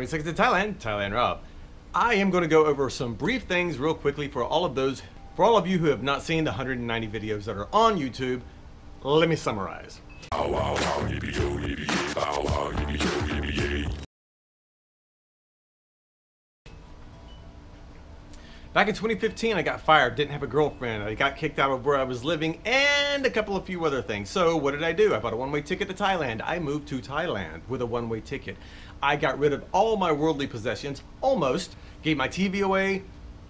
20 Seconds in Thailand, Thailand Rob. I am going to go over some brief things real quickly for all of those, for all of you who have not seen the 190 videos that are on YouTube. Let me summarize. Back in 2015, I got fired, didn't have a girlfriend, I got kicked out of where I was living, and a couple of few other things. So what did I do? I bought a one-way ticket to Thailand. I moved to Thailand with a one-way ticket. I got rid of all my worldly possessions, almost. Gave my TV away,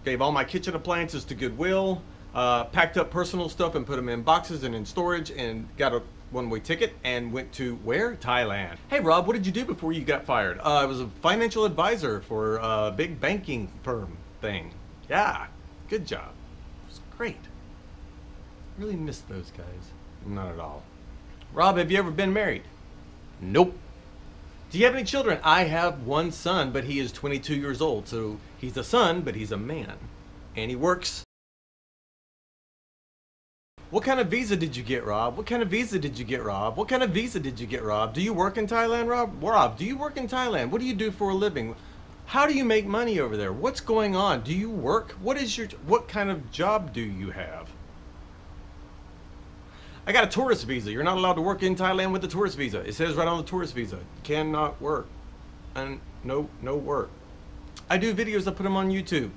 gave all my kitchen appliances to Goodwill, uh, packed up personal stuff and put them in boxes and in storage, and got a one-way ticket and went to where? Thailand. Hey Rob, what did you do before you got fired? Uh, I was a financial advisor for a big banking firm thing. Yeah, good job. It was great. Really missed those guys. Not at all. Rob, have you ever been married? Nope. Do you have any children? I have one son, but he is 22 years old. So he's a son, but he's a man. And he works. What kind of visa did you get, Rob? What kind of visa did you get, Rob? What kind of visa did you get, Rob? Do you work in Thailand, Rob? Rob, do you work in Thailand? What do you do for a living? How do you make money over there? What's going on? Do you work? What is your what kind of job do you have? I got a tourist visa. You're not allowed to work in Thailand with a tourist visa. It says right on the tourist visa, cannot work. And no no work. I do videos, I put them on YouTube.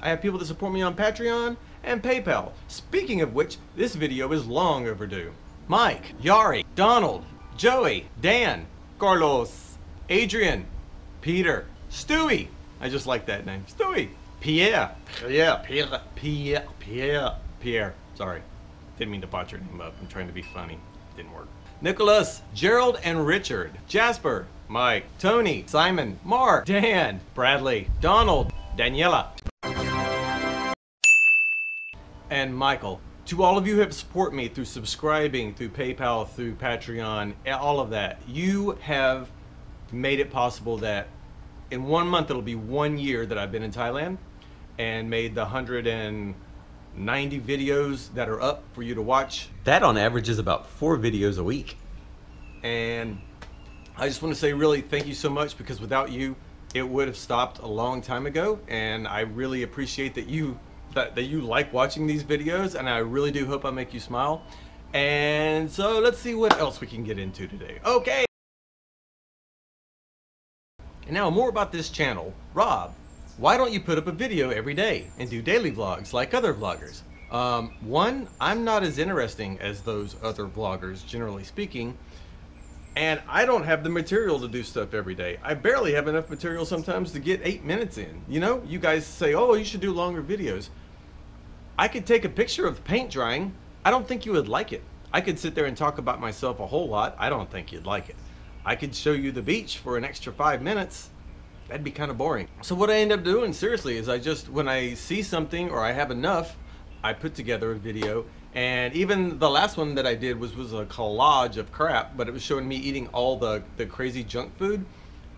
I have people that support me on Patreon and PayPal. Speaking of which, this video is long overdue. Mike, Yari, Donald, Joey, Dan, Carlos, Adrian, Peter, Stewie. I just like that name. Stewie. Pierre. Oh, yeah, Pierre. Pierre. Pierre. Pierre. Sorry. Didn't mean to botch your name up. I'm trying to be funny. Didn't work. Nicholas, Gerald and Richard, Jasper, Mike, Tony, Simon, Mark, Dan, Bradley, Donald, Daniela, and Michael. To all of you who have supported me through subscribing, through PayPal, through Patreon, eh, all of that, you have made it possible that in one month it'll be one year that I've been in Thailand and made the 190 videos that are up for you to watch. That on average is about four videos a week. And I just want to say really thank you so much because without you, it would have stopped a long time ago. And I really appreciate that you that, that you like watching these videos and I really do hope I make you smile. And so let's see what else we can get into today. Okay. And now more about this channel. Rob, why don't you put up a video every day and do daily vlogs like other vloggers? Um, one, I'm not as interesting as those other vloggers, generally speaking, and I don't have the material to do stuff every day. I barely have enough material sometimes to get eight minutes in. You know, you guys say, oh, you should do longer videos. I could take a picture of the paint drying. I don't think you would like it. I could sit there and talk about myself a whole lot. I don't think you'd like it. I could show you the beach for an extra five minutes. That'd be kind of boring. So what I end up doing, seriously, is I just, when I see something or I have enough, I put together a video and even the last one that I did was was a collage of crap, but it was showing me eating all the the crazy junk food.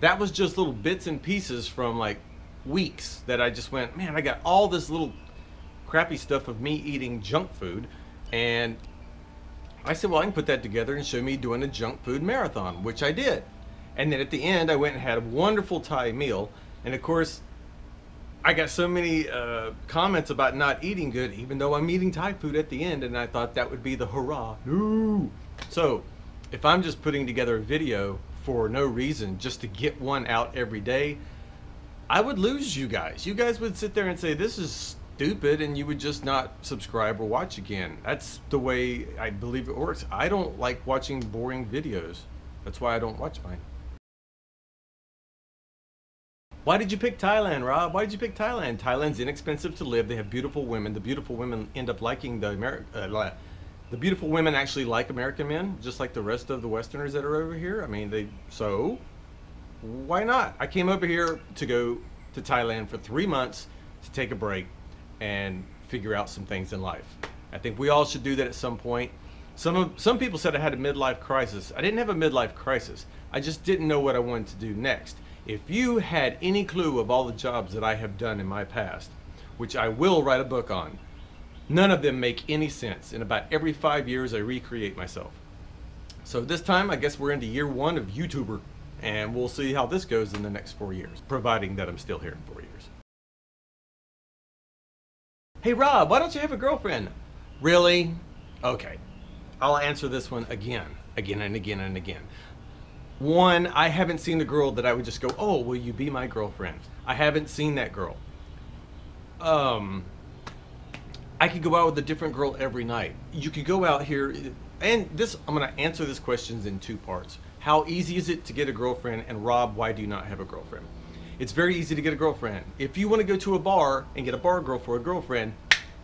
That was just little bits and pieces from like weeks that I just went, man, I got all this little crappy stuff of me eating junk food, and I said, well, I can put that together and show me doing a junk food marathon, which I did. And then at the end, I went and had a wonderful Thai meal, and of course, I got so many uh, comments about not eating good, even though I'm eating Thai food at the end, and I thought that would be the hurrah. So, if I'm just putting together a video for no reason, just to get one out every day, I would lose you guys. You guys would sit there and say, this is stupid, and you would just not subscribe or watch again. That's the way I believe it works. I don't like watching boring videos. That's why I don't watch mine. Why did you pick Thailand, Rob? Why did you pick Thailand? Thailand's inexpensive to live. They have beautiful women. The beautiful women end up liking the Ameri uh, the beautiful women actually like American men, just like the rest of the Westerners that are over here. I mean, they so why not? I came over here to go to Thailand for three months to take a break and figure out some things in life. I think we all should do that at some point. Some of, some people said I had a midlife crisis. I didn't have a midlife crisis. I just didn't know what I wanted to do next. If you had any clue of all the jobs that I have done in my past, which I will write a book on, none of them make any sense. In about every five years, I recreate myself. So this time, I guess we're into year one of YouTuber, and we'll see how this goes in the next four years, providing that I'm still here in four years. Hey Rob, why don't you have a girlfriend? Really? Okay. I'll answer this one again, again and again and again. One, I haven't seen a girl that I would just go, "Oh, will you be my girlfriend?" I haven't seen that girl. Um, I could go out with a different girl every night. You could go out here, and this I'm gonna answer this questions in two parts. How easy is it to get a girlfriend? And Rob, why do you not have a girlfriend? It's very easy to get a girlfriend. If you want to go to a bar and get a bar girl for a girlfriend,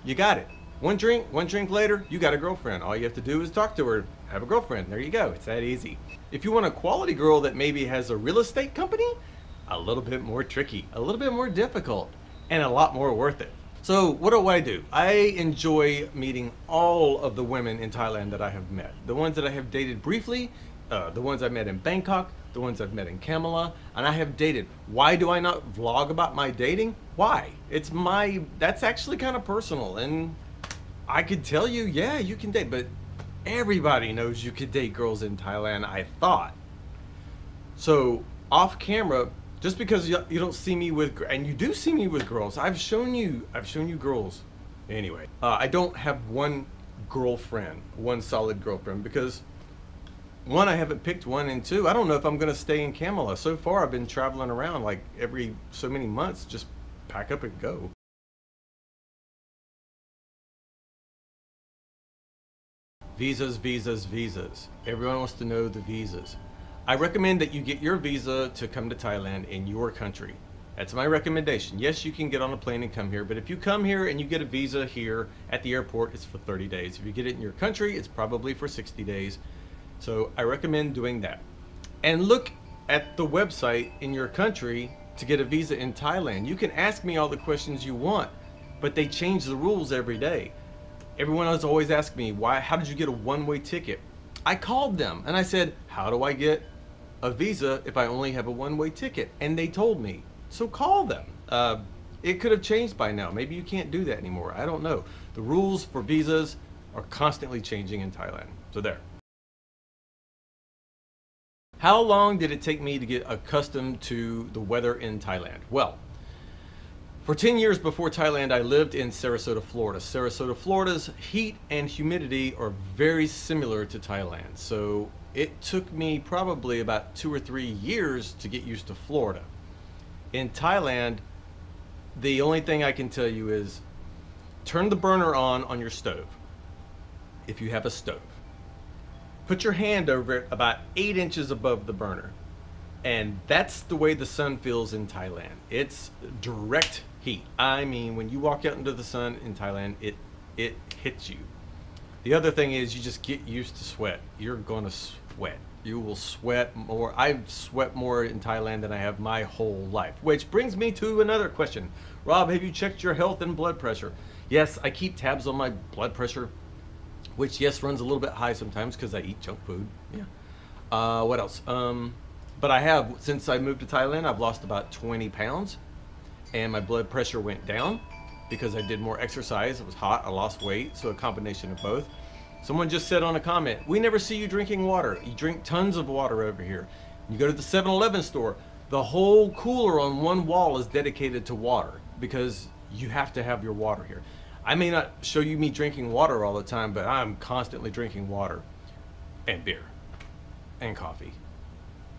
you got it. One drink, one drink later, you got a girlfriend. All you have to do is talk to her, have a girlfriend. There you go. It's that easy. If you want a quality girl that maybe has a real estate company, a little bit more tricky, a little bit more difficult, and a lot more worth it. So what do I do? I enjoy meeting all of the women in Thailand that I have met. The ones that I have dated briefly, uh, the ones I met in Bangkok, the ones I've met in Kamala, and I have dated. Why do I not vlog about my dating? Why? It's my, that's actually kind of personal and I could tell you, yeah, you can date, but everybody knows you could date girls in Thailand, I thought. So, off camera, just because you, you don't see me with, and you do see me with girls, I've shown you, I've shown you girls. Anyway, uh, I don't have one girlfriend, one solid girlfriend, because one, I haven't picked one, and two, I don't know if I'm going to stay in Kamala. So far, I've been traveling around like every so many months, just pack up and go. Visas, visas, visas. Everyone wants to know the visas. I recommend that you get your visa to come to Thailand in your country. That's my recommendation. Yes, you can get on a plane and come here, but if you come here and you get a visa here at the airport, it's for 30 days. If you get it in your country, it's probably for 60 days. So I recommend doing that. And look at the website in your country to get a visa in Thailand. You can ask me all the questions you want, but they change the rules every day. Everyone else always asks me, why, how did you get a one-way ticket? I called them and I said, how do I get a visa if I only have a one-way ticket? And they told me, so call them. Uh, it could have changed by now. Maybe you can't do that anymore. I don't know. The rules for visas are constantly changing in Thailand. So there. How long did it take me to get accustomed to the weather in Thailand? Well, for 10 years before Thailand, I lived in Sarasota, Florida. Sarasota, Florida's heat and humidity are very similar to Thailand. So it took me probably about two or three years to get used to Florida. In Thailand, the only thing I can tell you is turn the burner on on your stove, if you have a stove. Put your hand over it about eight inches above the burner. And that's the way the sun feels in Thailand. It's direct heat. I mean, when you walk out into the sun in Thailand, it it hits you. The other thing is you just get used to sweat. You're gonna sweat. You will sweat more. I've sweat more in Thailand than I have my whole life. Which brings me to another question. Rob, have you checked your health and blood pressure? Yes, I keep tabs on my blood pressure, which yes runs a little bit high sometimes because I eat junk food. Yeah. Uh, what else? Um, but I have since I moved to Thailand, I've lost about 20 pounds and my blood pressure went down because I did more exercise. It was hot, I lost weight, so a combination of both. Someone just said on a comment, we never see you drinking water. You drink tons of water over here. You go to the 7-Eleven store, the whole cooler on one wall is dedicated to water because you have to have your water here. I may not show you me drinking water all the time, but I'm constantly drinking water and beer and coffee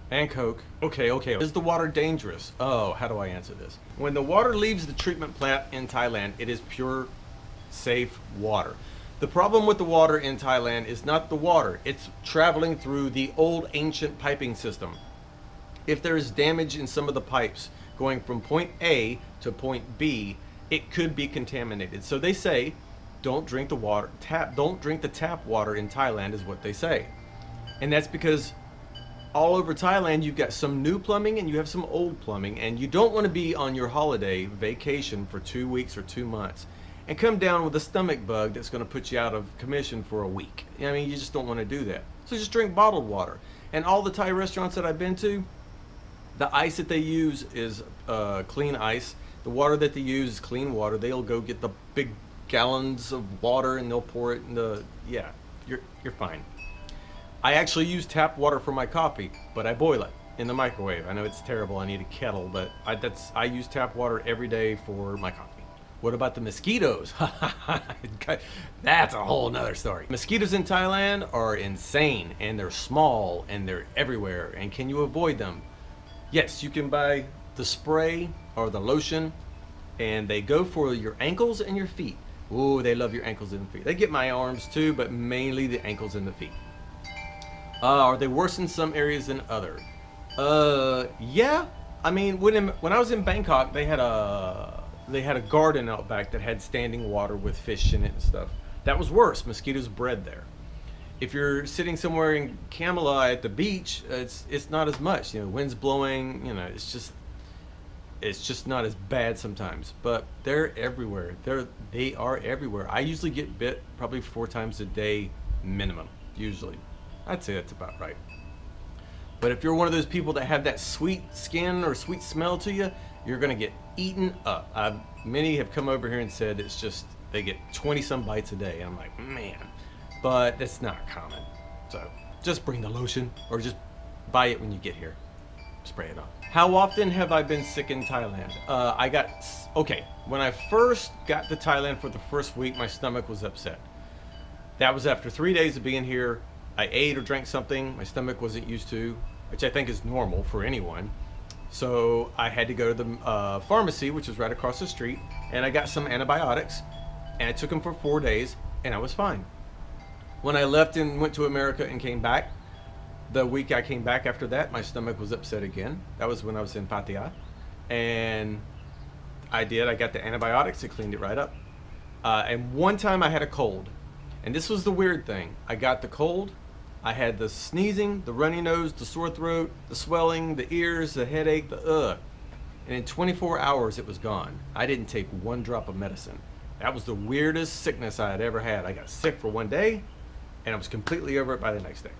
and Coke. Okay, okay. Is the water dangerous? Oh, how do I answer this? When the water leaves the treatment plant in Thailand, it is pure, safe water. The problem with the water in Thailand is not the water. It's traveling through the old ancient piping system. If there is damage in some of the pipes going from point A to point B, it could be contaminated. So they say, don't drink the water, tap, don't drink the tap water in Thailand is what they say. And that's because all over Thailand, you've got some new plumbing and you have some old plumbing, and you don't want to be on your holiday vacation for two weeks or two months and come down with a stomach bug that's going to put you out of commission for a week. I mean, you just don't want to do that. So just drink bottled water. And all the Thai restaurants that I've been to, the ice that they use is uh, clean ice. The water that they use is clean water. They'll go get the big gallons of water and they'll pour it in the, yeah, you're, you're fine. I actually use tap water for my coffee, but I boil it in the microwave. I know it's terrible. I need a kettle, but I, that's I use tap water every day for my coffee. What about the mosquitoes? That's a whole nother story. Mosquitoes in Thailand are insane and they're small and they're everywhere. And can you avoid them? Yes, you can buy the spray or the lotion and they go for your ankles and your feet. Ooh, they love your ankles and feet. They get my arms too, but mainly the ankles and the feet. Uh, are they worse in some areas than other? Uh, yeah. I mean, when in, when I was in Bangkok, they had a they had a garden out back that had standing water with fish in it and stuff. That was worse. Mosquitoes bred there. If you're sitting somewhere in Kamala at the beach, it's it's not as much. You know, wind's blowing. You know, it's just it's just not as bad sometimes. But they're everywhere. They're they are everywhere. I usually get bit probably four times a day minimum. Usually, I'd say that's about right. But if you're one of those people that have that sweet skin or sweet smell to you, you're gonna get eaten up. I've, many have come over here and said it's just they get 20 some bites a day. I'm like, man, but that's not common. So just bring the lotion or just buy it when you get here. Spray it on. How often have I been sick in Thailand? Uh, I got, okay, when I first got to Thailand for the first week, my stomach was upset. That was after three days of being here. I ate or drank something my stomach wasn't used to, which I think is normal for anyone. So I had to go to the uh, pharmacy, which was right across the street, and I got some antibiotics, and I took them for four days, and I was fine. When I left and went to America and came back, the week I came back after that, my stomach was upset again. That was when I was in Pattaya, and I did. I got the antibiotics. It cleaned it right up. Uh, and one time I had a cold, and this was the weird thing. I got the cold, I had the sneezing, the runny nose, the sore throat, the swelling, the ears, the headache, the ugh. And in 24 hours, it was gone. I didn't take one drop of medicine. That was the weirdest sickness I had ever had. I got sick for one day, and I was completely over it by the next day.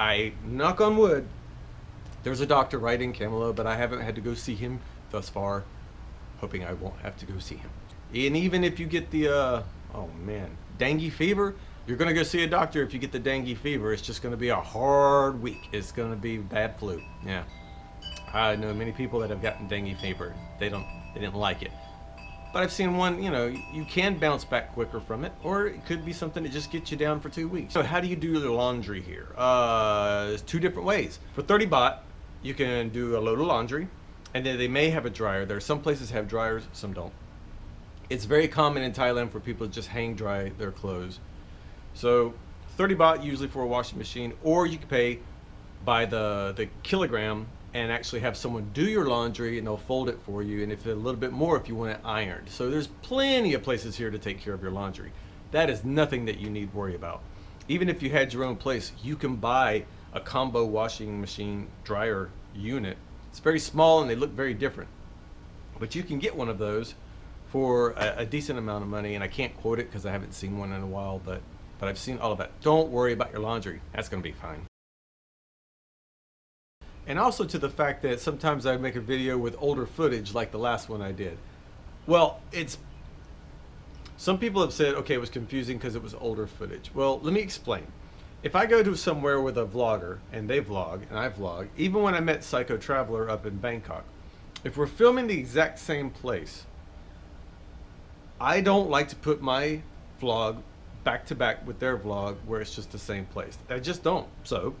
I, knock on wood, there's a doctor right in Kamala, but I haven't had to go see him thus far, hoping I won't have to go see him. And even if you get the, uh, oh man, dengue fever, you're to go see a doctor if you get the dengue fever. It's just to be a hard week. It's to be bad flu. Yeah. I know many people that have gotten dengue fever. They don't they didn't like it. But I've seen one, you know, you can bounce back quicker from it, or it could be something that just gets you down for two weeks. So how do you do your laundry here? Uh, there's two different ways. For 30 baht, you can do a load of laundry, and then they may have a dryer. There some places have dryers, some don't. It's very common in Thailand for people to just hang dry their clothes. So 30 baht usually for a washing machine, or you can pay by the, the kilogram and actually have someone do your laundry and they'll fold it for you and if a little bit more if you want it ironed. So there's plenty of places here to take care of your laundry. That is nothing that you need worry about. Even if you had your own place, you can buy a combo washing machine dryer unit. It's very small and they look very different. But you can get one of those for a, a decent amount of money and I can't quote it because I haven't seen one in a while, but but I've seen all of that. Don't worry about your laundry. That's going to be fine. And also to the fact that sometimes I make a video with older footage like the last one I did. Well, it's some people have said, okay, it was confusing because it was older footage. Well, let me explain. If I go to somewhere with a vlogger and they vlog and I vlog, even when I met Psycho Traveler up in Bangkok, if we're filming the exact same place, I don't like to put my vlog back to back with their vlog where it's just the same place. I just don't. So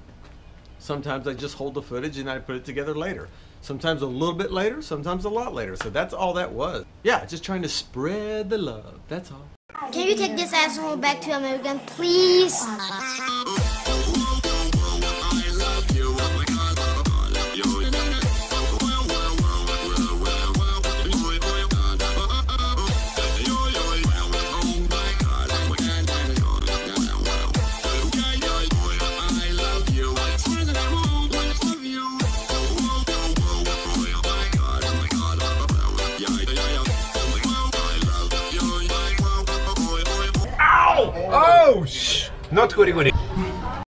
sometimes I just hold the footage and I put it together later. Sometimes a little bit later, sometimes a lot later. So that's all that was. Yeah, just trying to spread the love. That's all. Can you take this asshole back to America, please? Oh,